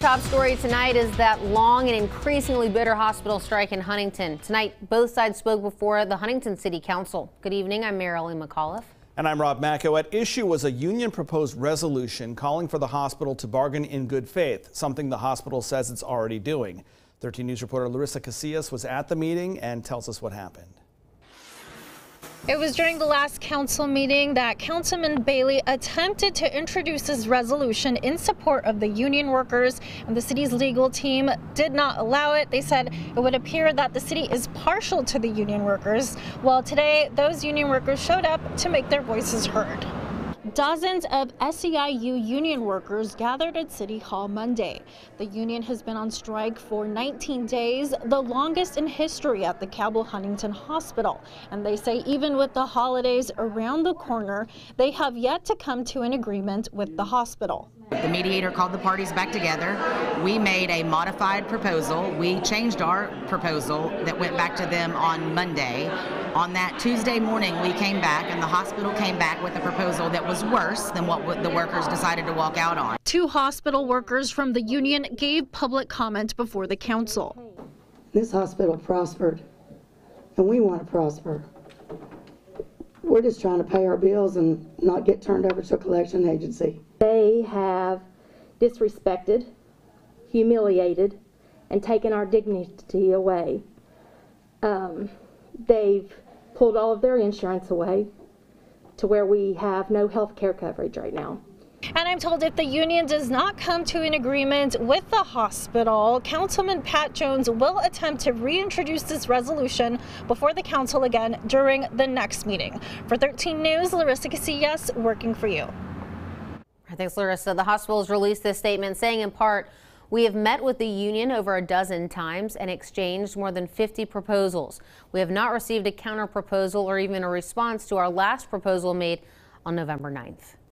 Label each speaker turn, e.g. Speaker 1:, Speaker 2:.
Speaker 1: Top story tonight is that long and increasingly bitter hospital strike in Huntington. Tonight, both sides spoke before the Huntington City Council. Good evening. I'm Marilyn McAuliffe.
Speaker 2: And I'm Rob Macko. At issue was a union proposed resolution calling for the hospital to bargain in good faith, something the hospital says it's already doing. 13 News reporter Larissa Casillas was at the meeting and tells us what happened.
Speaker 3: It was during the last council meeting that Councilman Bailey attempted to introduce his resolution in support of the union workers, and the city's legal team did not allow it. They said it would appear that the city is partial to the union workers. Well, today, those union workers showed up to make their voices heard. Dozens of SEIU union workers gathered at City Hall Monday. The union has been on strike for 19 days, the longest in history at the Cabell Huntington Hospital. And they say even with the holidays around the corner, they have yet to come to an agreement with the hospital.
Speaker 4: The mediator called the parties back together. We made a modified proposal. We changed our proposal that went back to them on Monday. On that Tuesday morning, we came back and the hospital came back with a proposal that was worse than what the workers decided to walk out on.
Speaker 3: Two hospital workers from the union gave public comment before the council.
Speaker 5: This hospital prospered, and we want to prosper. We're just trying to pay our bills and not get turned over to a collection agency.
Speaker 6: They have disrespected, humiliated, and taken our dignity away. Um, they've pulled all of their insurance away to where we have no health care coverage right now.
Speaker 3: And I'm told if the union does not come to an agreement with the hospital, Councilman Pat Jones will attempt to reintroduce this resolution before the council again during the next meeting. For 13 News, Larissa Casillas working for you.
Speaker 1: Thanks, Larissa. The hospital has released this statement saying in part, we have met with the union over a dozen times and exchanged more than 50 proposals. We have not received a counter proposal or even a response to our last proposal made on November 9th.